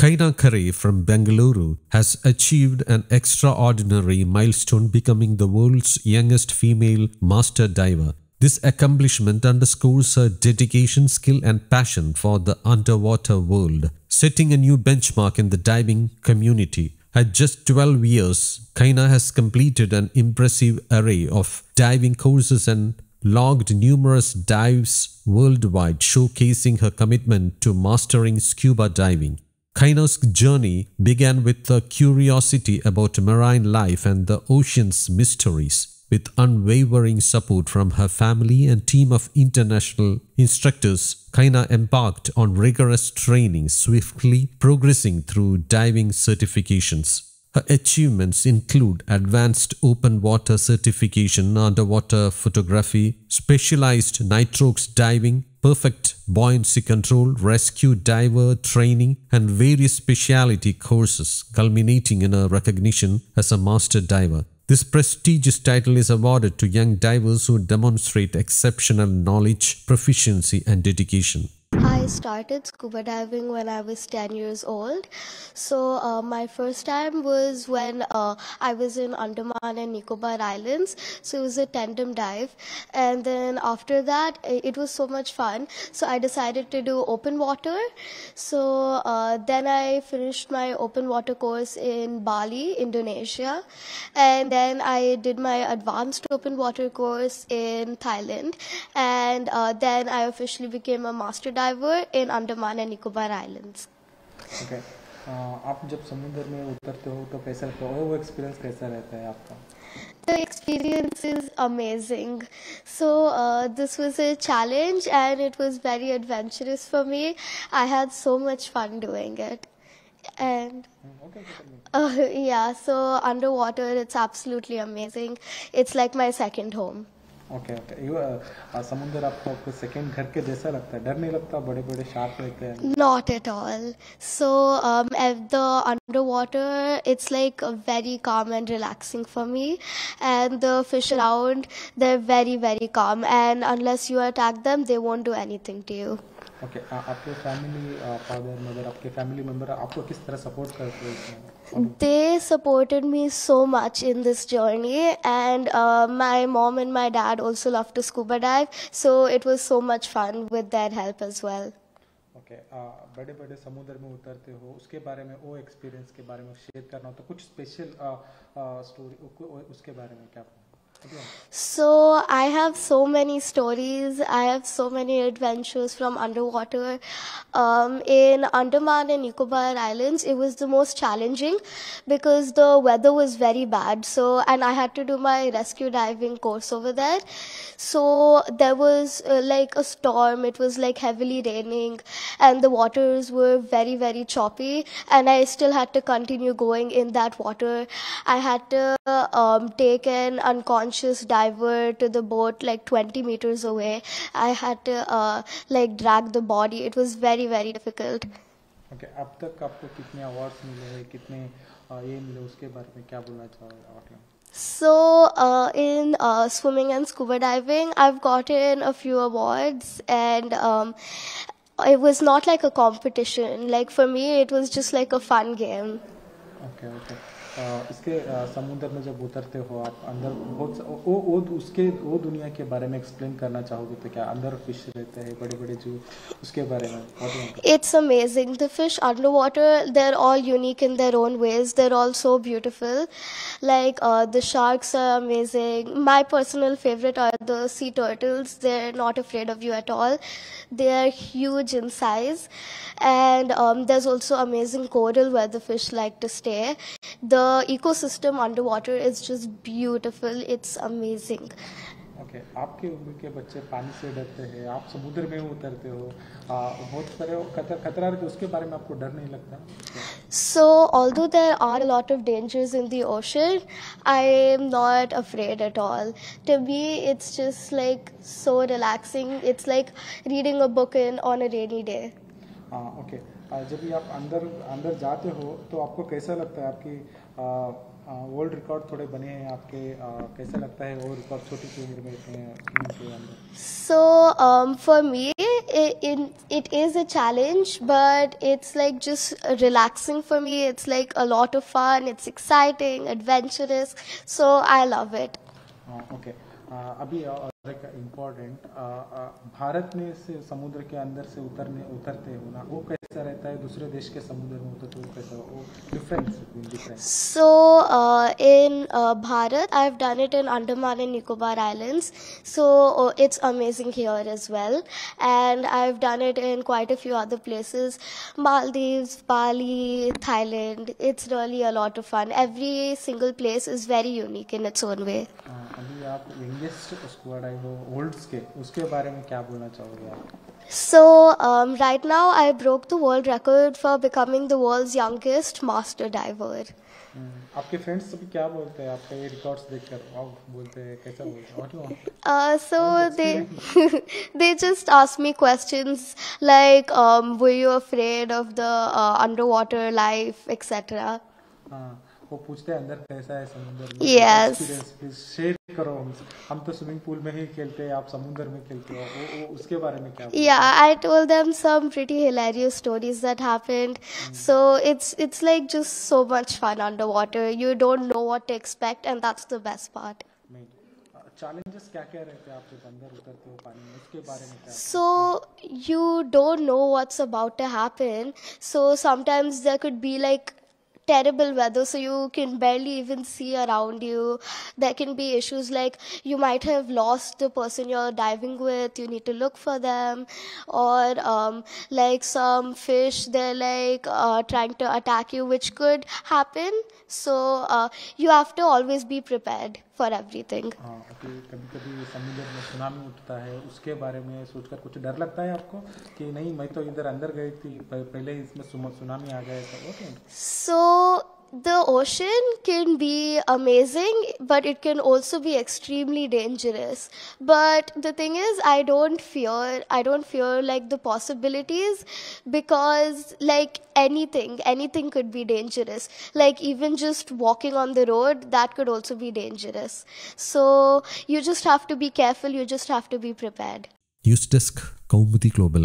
Kaina Kare from Bengaluru has achieved an extraordinary milestone becoming the world's youngest female master diver. This accomplishment underscores her dedication, skill, and passion for the underwater world, setting a new benchmark in the diving community. At just 12 years, Kaina has completed an impressive array of diving courses and logged numerous dives worldwide, showcasing her commitment to mastering scuba diving. Kaina's journey began with a curiosity about marine life and the ocean's mysteries. With unwavering support from her family and team of international instructors, Kaina embarked on rigorous training, swiftly progressing through diving certifications. Her achievements include advanced open water certification, underwater photography, specialized nitrox diving, perfect buoyancy control, rescue diver training, and various specialty courses, culminating in a recognition as a master diver. This prestigious title is awarded to young divers who demonstrate exceptional knowledge, proficiency, and dedication. Started scuba diving when I was 10 years old. So, uh, my first time was when uh, I was in Andaman and Nicobar Islands. So, it was a tandem dive. And then after that, it was so much fun. So, I decided to do open water. So, uh, then I finished my open water course in Bali, Indonesia. And then I did my advanced open water course in Thailand. And uh, then I officially became a master diver in Andaman and Nicobar Islands. Okay आप जब समुद्र में उतरते हो तो कैसा लगता है वो एक्सपीरियंस कैसा रहता है आपका The experience is amazing. So, uh, this was a challenge and it was very adventurous for me. I had so much fun doing it. And okay uh, yeah, so underwater, it's absolutely amazing. It's like my second home. Okay okay ये समुद्र आपको आपको second घर के जैसा लगता है डर नहीं लगता बड़े बड़े शार्क रहते हैं Not at all. So, um, at the underwater, it's like very calm and relaxing for me. And the fish around, they're very, very calm. And unless you attack them, they won't do anything to you. Okay आपके family father mother आपके family member आपको किस तरह support करते हैं They supported me so much in this journey, and uh, my mom and my dad also love to scuba dive, so it was so much fun with their help as well. Okay आ, बड़े बड़े समुद्र में उतरते हो उसके बारे में वो एक्सपीरियंस के बारे में शेयर करना हो तो कुछ स्पेशल स्टोरी उसके बारे में क्या बताओ? so I have so many stories. I have so many adventures from underwater. Um, in Andaman and Nicobar Islands, it was the most challenging because the weather was very bad. So and I had to do my rescue diving course over there. So there was uh, like a storm. It was like heavily raining, and the waters were very very choppy. And I still had to continue going in that water. I had to um, take an unconscious diver to the boat like 20 meters away. I had to uh, like drag the body. It was very very difficult. Okay अब तक आपको कितने awards मिले हैं कितने आ, ये मिले उसके बारे में क्या बोलना चाहोगे आप लोग So, uh, in uh, swimming and scuba diving, I've gotten a few awards, and um, it was not like a competition. Like for me, it was just like a fun game. Okay okay आ, इसके समुद्र में जब उतरते हो आप, अंदर बहुत वो वो, उसके, वो दुनिया के बारे में एक्सप्लेन करना चाहोगे तो क्या? अंदर फ़िश रहते हैं बड़े बड़े जीव, उसके बारे में it's amazing the fish underwater they are all unique in their own ways they are all so beautiful like the sharks are amazing my personal favourite are the sea turtles they are not afraid of you at all they are huge in size and there is also amazing coral where the fish like to stay the ecosystem underwater is just beautiful. It's amazing. Okay, आपके उम्र के बच्चे पानी से डरते हैं आप समुद्र में उतरते हो बहुत सारे खतरा खतरा उसके बारे में आपको डर नहीं लगता so although there are lot of dangers in the ocean I am not afraid at all to be it's just like so relaxing it's like reading a book in on a rainy day हाँ okay जब भी आप अंदर अंदर जाते हो तो आपको कैसा लगता है आपकी ओल्ड रिकॉर्ड थोड़े बने हैं आपके कैसा लगता है ओल्ड रिकॉर्ड छोटी सी उम्र में so for me it is a challenge but it's like just relaxing for me it's like a lot of fun it's exciting adventurous so I love it okay अभी का इम्पोर्टेंट भारत में से समुद्र के अंदर से उतरने उतरते होना वो कैसा रहता है? दूसरे देश के समुद्र में उतरते वो कैसा वो difference so in Bharat I have done it in Andaman and Nicobar islands so it's amazing here as well and I have done it in quite a few other places Maldives Bali Thailand it's really a lot of fun every single place is very unique in its own way आप youngest squad आई हो olds के उसके बारे में क्या बोलना चाहोगे आप So um, right now, I broke the world record for becoming the world's youngest master diver. हम्म, आपके फ्रेंड्स अभी क्या बोलते हैं आपके ये रिकॉर्ड्स देखकर आप बोलते हैं कैसा बोलते हैं? Uh, they they just ask me questions like, um, "Were you afraid of the uh, underwater life, etc." हाँ वो पूछते हैं अंदर कैसा है समुद्र Yes. शेयर करो हमसे हम तो स्विमिंग पूल में ही खेलते हैं आप समुद्र में खेलते हो वो, वो उसके बारे में क्या Yeah, I told them some pretty hilarious stories that happened. So it's it's like just so much fun underwater. You don't know what to expect, and that's the best part. नहीं चैलेंजेस क्या क्या रहते हैं आप जब अंदर उतरते हो पानी में उसके बारे में क्या So you don't know what's about to happen. So sometimes there could be like terrible weather so you can barely even see around you. There can be issues like you might have lost the person you're diving with you need to look for them or um, like some fish they're like uh, trying to attack you which could happen. So uh, you have to always be prepared for everything कभी कभी समुद्र में tsunami उठता है उसके बारे में सोचकर कुछ डर लगता है आपको कि नहीं मैं तो इधर अंदर गई थी पहले इसमें सुनामी आ गया था? सो So the ocean can be amazing, but it can also be extremely dangerous. But the thing is, I don't fear. I don't fear like the possibilities because like anything, anything could be dangerous. Like even just walking on the road, that could also be dangerous. So you just have to be careful. You just have to be prepared. News desk Kaumudi global